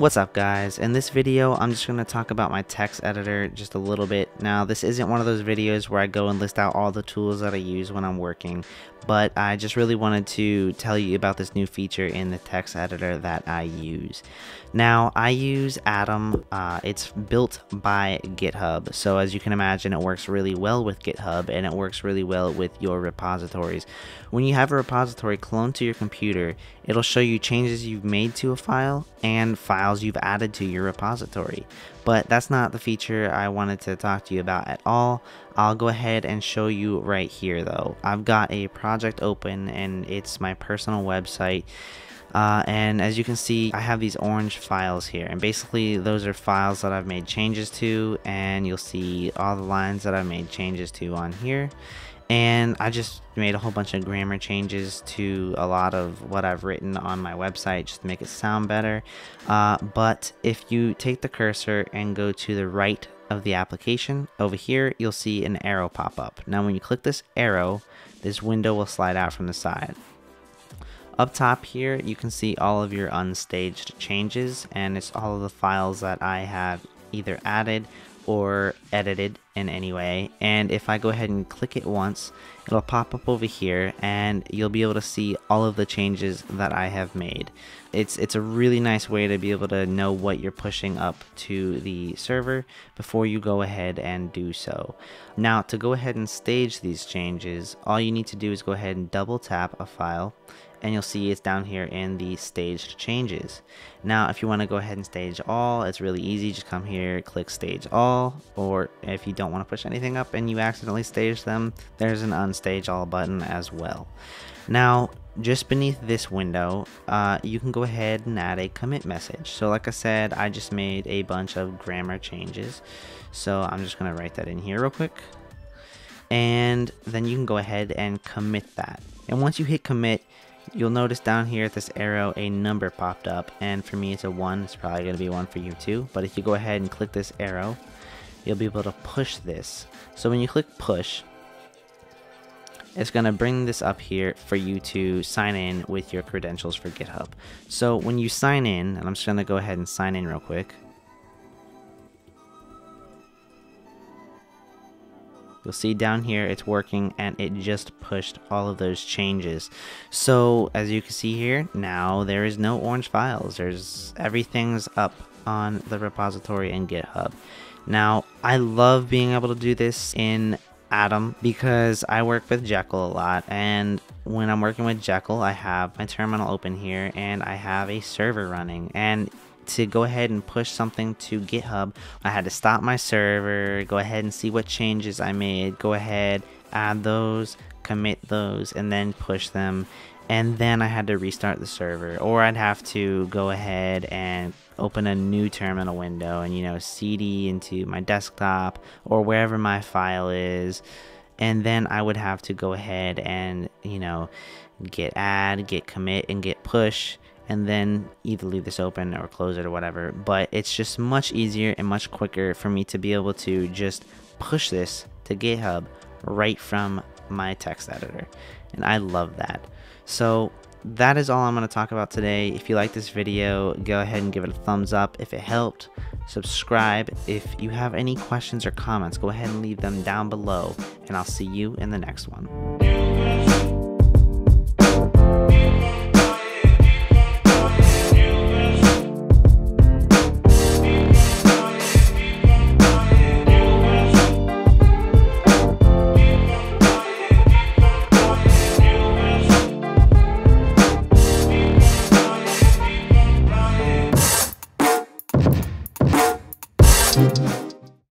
What's up guys? In this video I'm just going to talk about my text editor just a little bit. Now this isn't one of those videos where I go and list out all the tools that I use when I'm working, but I just really wanted to tell you about this new feature in the text editor that I use. Now I use Atom, uh, it's built by GitHub, so as you can imagine it works really well with GitHub and it works really well with your repositories. When you have a repository cloned to your computer, it'll show you changes you've made to a file and files files you've added to your repository. But that's not the feature I wanted to talk to you about at all. I'll go ahead and show you right here though. I've got a project open and it's my personal website. Uh, and as you can see I have these orange files here and basically those are files that I've made changes to and you'll see all the lines that I've made changes to on here and I just made a whole bunch of grammar changes to a lot of what I've written on my website just to make it sound better. Uh, but if you take the cursor and go to the right of the application, over here you'll see an arrow pop up. Now when you click this arrow, this window will slide out from the side. Up top here, you can see all of your unstaged changes, and it's all of the files that I have either added or edited in any way. And if I go ahead and click it once it'll pop up over here and you'll be able to see all of the changes that I have made. It's it's a really nice way to be able to know what you're pushing up to the server before you go ahead and do so. Now to go ahead and stage these changes all you need to do is go ahead and double tap a file and you'll see it's down here in the staged changes. Now if you want to go ahead and stage all, it's really easy. Just come here, click stage all, or if you don't want to push anything up and you accidentally stage them, there's an unstage all button as well. Now just beneath this window, uh, you can go ahead and add a commit message. So like I said, I just made a bunch of grammar changes. So I'm just to write that in here real quick. And then you can go ahead and commit that. And once you hit commit, You'll notice down here at this arrow a number popped up and for me it's a 1, it's probably going to be 1 for you too. But if you go ahead and click this arrow, you'll be able to push this. So when you click push, it's going to bring this up here for you to sign in with your credentials for GitHub. So when you sign in, and I'm just going to go ahead and sign in real quick. You'll see down here it's working and it just pushed all of those changes. So as you can see here, now there is no orange files. There's everything's up on the repository in GitHub. Now, I love being able to do this in Atom because I work with Jekyll a lot and when I'm working with Jekyll I have my terminal open here and I have a server running and to go ahead and push something to GitHub, I had to stop my server, go ahead and see what changes I made, go ahead, add those, commit those, and then push them. And then I had to restart the server, or I'd have to go ahead and open a new terminal window and, you know, CD into my desktop or wherever my file is. And then I would have to go ahead and, you know, git add, git commit, and git push and then either leave this open or close it or whatever. But it's just much easier and much quicker for me to be able to just push this to GitHub right from my text editor. And I love that. So that is all I'm going to talk about today. If you like this video, go ahead and give it a thumbs up if it helped. Subscribe. If you have any questions or comments, go ahead and leave them down below. And I'll see you in the next one.